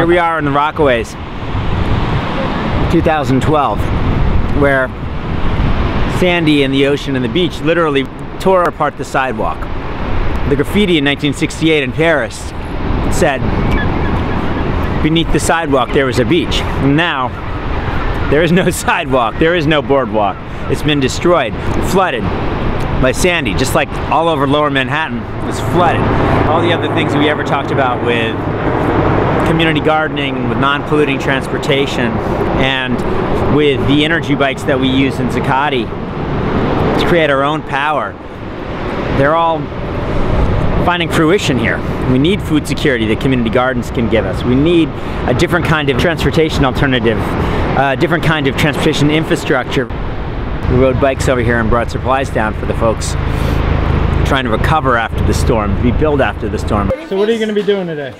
Here we are in the Rockaways, 2012, where Sandy and the ocean and the beach literally tore apart the sidewalk. The graffiti in 1968 in Paris said, beneath the sidewalk there was a beach. And now, there is no sidewalk, there is no boardwalk. It's been destroyed, flooded by Sandy, just like all over lower Manhattan was flooded. All the other things we ever talked about with community gardening, with non-polluting transportation, and with the energy bikes that we use in Zuccotti to create our own power. They're all finding fruition here. We need food security that community gardens can give us. We need a different kind of transportation alternative, a different kind of transportation infrastructure. We rode bikes over here and brought supplies down for the folks trying to recover after the storm, rebuild after the storm. So what are you going to be doing today?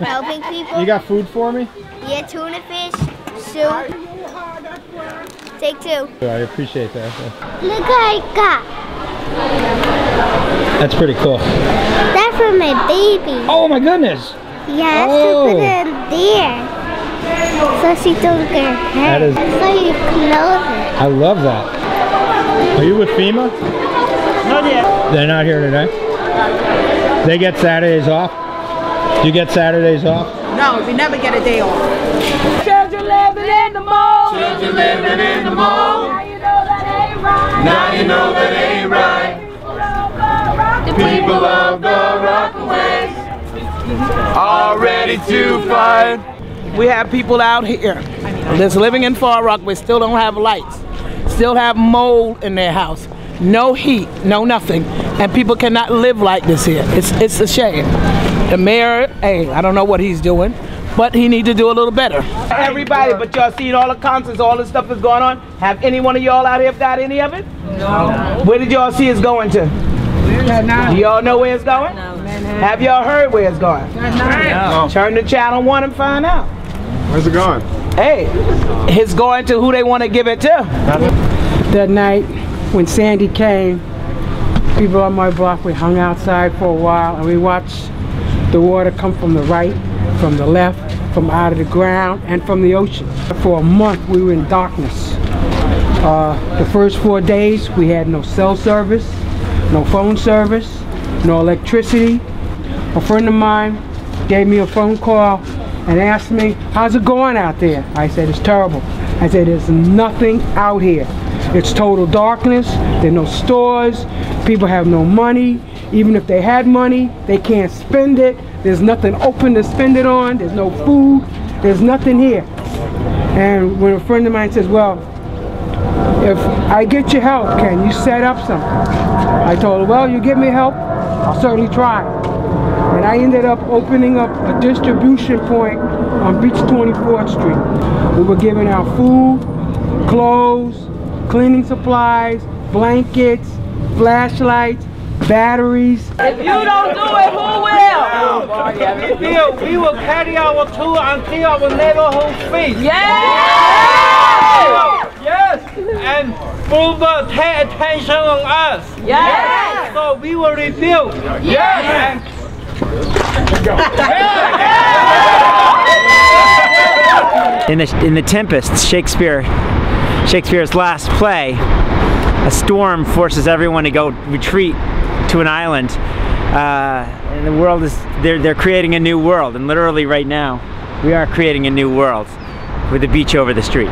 Helping people. You got food for me? Yeah, tuna fish, soup. Take two. I appreciate that. Look what I got. That's pretty cool. That's for my baby. Oh my goodness! Yeah, Oh. to put it in there. So she don't get hurt. That is- So you close it. I love that. Are you with FEMA? Not yet. They're not here today? They get Saturdays off? Do you get Saturdays off? No, we never get a day off. Children living in the mall. Children living in the mall. Now you know that ain't right. Now you know that ain't right. The People of the Rockaways are ready to fight. We have people out here that's living in Far Rockaway still don't have lights, still have mold in their house, no heat, no nothing, and people cannot live like this here. It's it's a shame. The mayor, hey, I don't know what he's doing, but he need to do a little better. Everybody, but y'all seen all the concerts, all the stuff that's going on. Have any one of y'all out here got any of it? No. Where did y'all see it's going to? Do y'all know where it's going? Have y'all heard where it's going? Turn to channel one and find out. Where's it going? Hey, it's going to who they want to give it to. that night when Sandy came, people on my block, we hung outside for a while and we watched the water come from the right, from the left, from out of the ground, and from the ocean. For a month, we were in darkness. Uh, the first four days, we had no cell service, no phone service, no electricity. A friend of mine gave me a phone call and asked me, how's it going out there? I said, it's terrible. I said, there's nothing out here. It's total darkness. There are no stores. People have no money. Even if they had money, they can't spend it. There's nothing open to spend it on. There's no food. There's nothing here. And when a friend of mine says, well, if I get your help, can you set up something? I told her, well, you give me help, I'll certainly try. And I ended up opening up a distribution point on Beach 24th Street. We were giving out food, clothes, cleaning supplies, blankets, flashlights, batteries. If you don't do it, who will? We will, we will carry our tour until our neighborhood feast. Yeah! Yes, and Bloomberg take attention on us. Yes! So we will rebuild. Yes! In the, in the Tempest, Shakespeare, Shakespeare's last play, a storm forces everyone to go retreat to an island. Uh, and the world is, they're, they're creating a new world. And literally right now, we are creating a new world with the beach over the street.